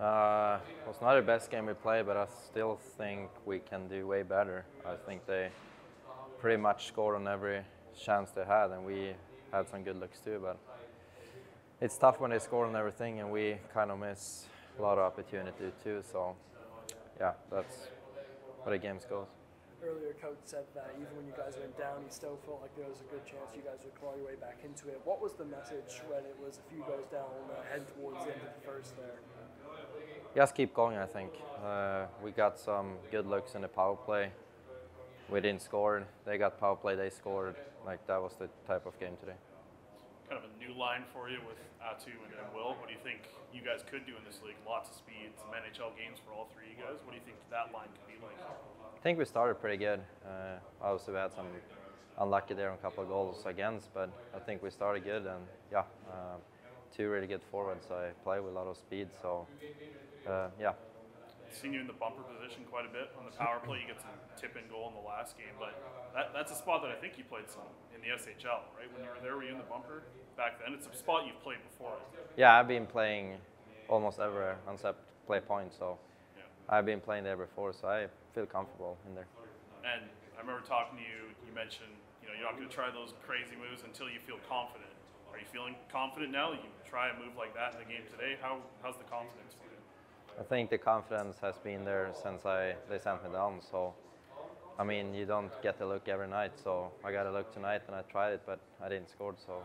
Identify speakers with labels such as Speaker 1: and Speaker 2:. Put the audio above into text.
Speaker 1: Uh, it was not the best game we played, but I still think we can do way better. I think they pretty much scored on every chance they had, and we had some good looks too. But it's tough when they score on everything, and we kind of miss a lot of opportunity too. So, yeah, that's how the games goes.
Speaker 2: Earlier, coach said that even when you guys went down, he still felt like there was a good chance you guys would claw your way back into it. What was the message when it was a few goals down, uh, head towards the end of the first there?
Speaker 1: Just keep going, I think. Uh, we got some good looks in the power play. We didn't score. They got power play, they scored. Like, that was the type of game today.
Speaker 3: Kind of a new line for you with and, and Will. What do you think you guys could do in this league? Lots of speed, some NHL games for all three of you guys. What do you think that line could be like?
Speaker 1: I think we started pretty good. Uh, obviously, we had some unlucky there on a couple of goals against, but I think we started good. And yeah, uh, two really good forwards. I play with a lot of speed, so uh, yeah.
Speaker 3: Seen you in the bumper position quite a bit on the power play. You get some tip in goal in the last game, but that, that's a spot that I think you played some in the SHL, right? When you were there, were you in the bumper back then? It's a spot you've played before.
Speaker 1: Yeah, I've been playing almost everywhere except play point, so
Speaker 3: Yeah.
Speaker 1: I've been playing there before, so I feel comfortable in there.
Speaker 3: And I remember talking to you. You mentioned, you know, you're not going to try those crazy moves until you feel confident. Are you feeling confident now? You try a move like that in the game today. How how's the confidence for you?
Speaker 1: I think the confidence has been there since I they sent me down. So, I mean, you don't get the look every night. So I got a look tonight, and I tried it, but I didn't score. So